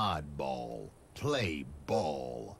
Oddball. Play ball.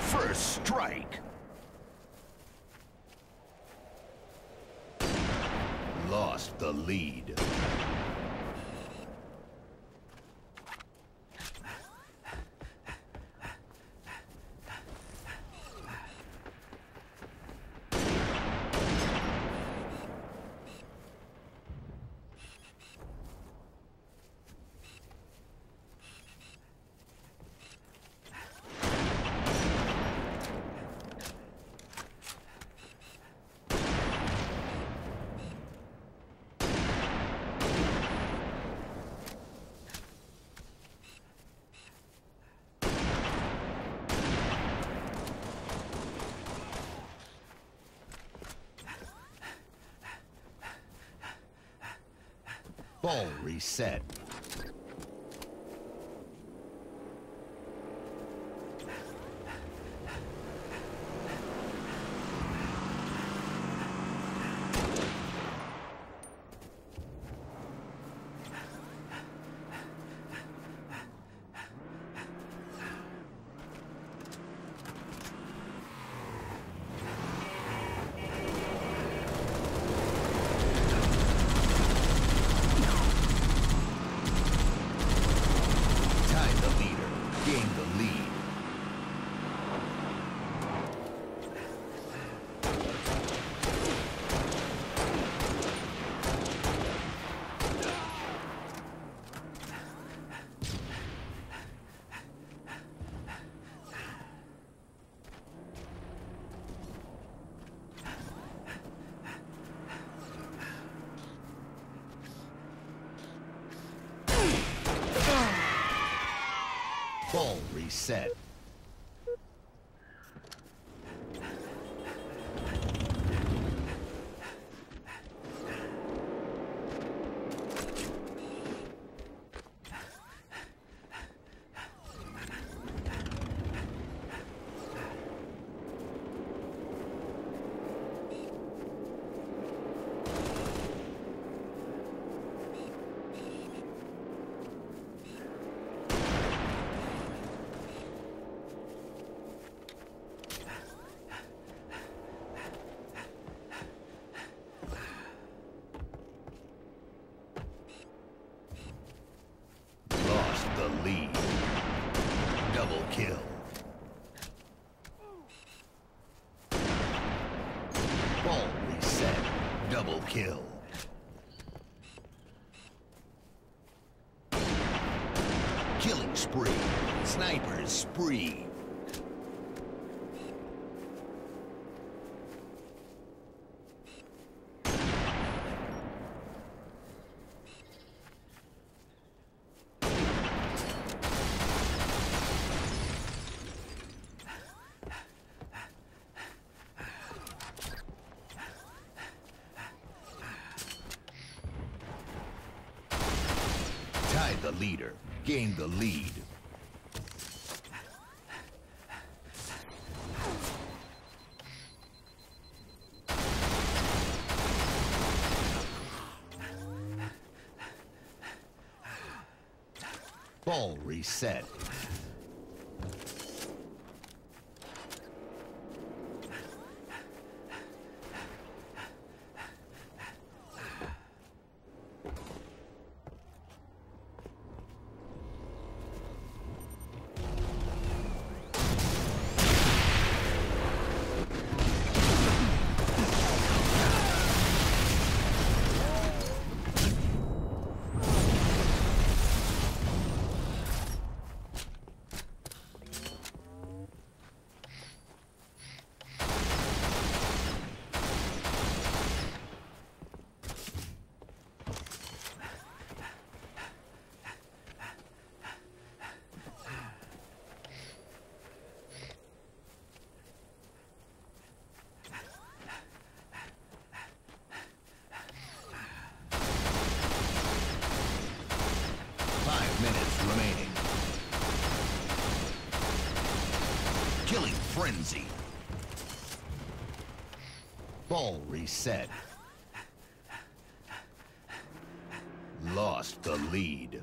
First strike. Lost the lead. Ball reset. Tie the leader. Gain the lead. Ball reset. Lost the lead. Double kill. Double kill. Killing spree. Sniper's spree. Tie the leader. Gain the lead. Ball reset. Five minutes remaining. Killing frenzy. Ball reset. Lost the lead.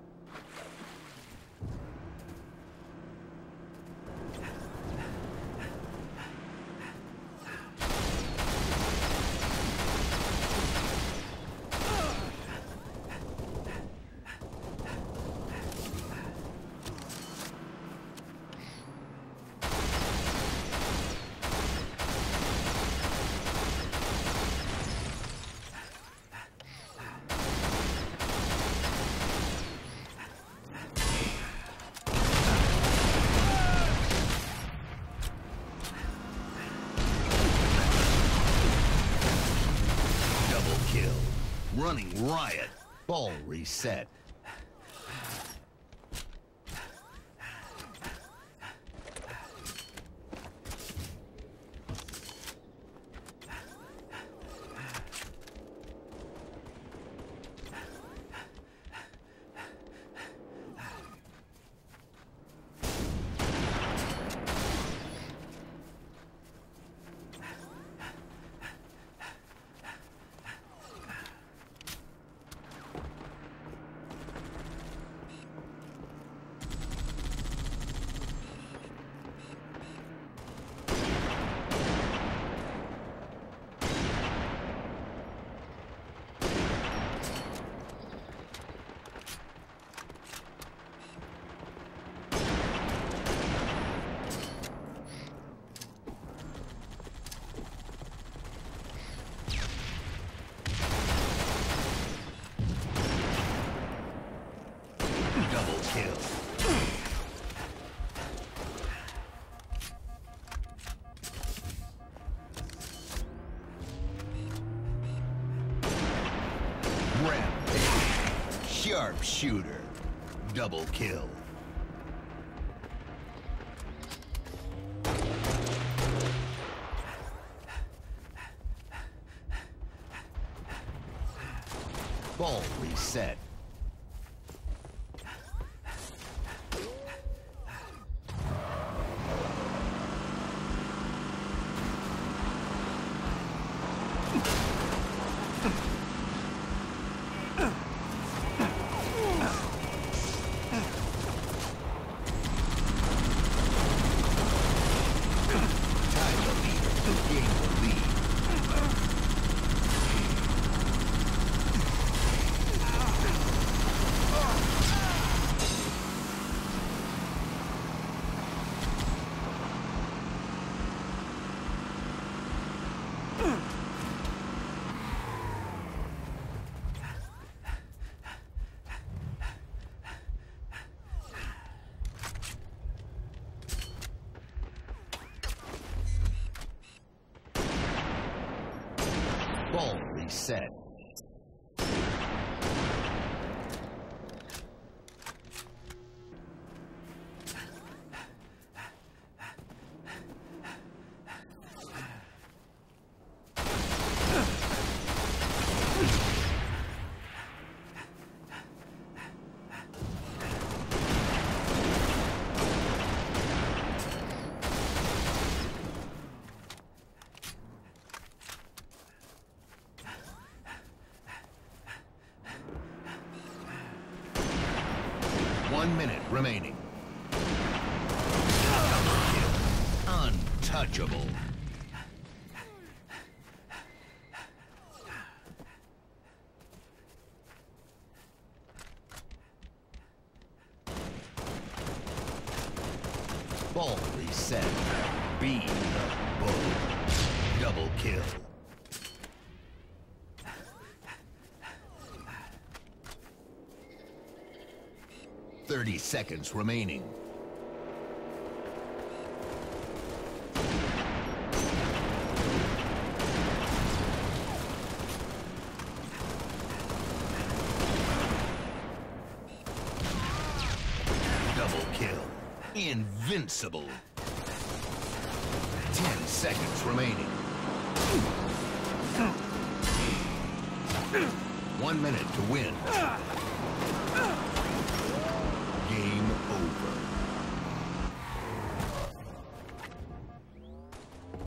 Running riot. Ball reset. Sharpshooter. Double kill. Ball reset. Ball reset. One minute remaining. Untouchable. Ball reset. Be the bull. Double kill. 30 seconds remaining. Double kill. Invincible. 10 seconds remaining. One minute to win. Bye.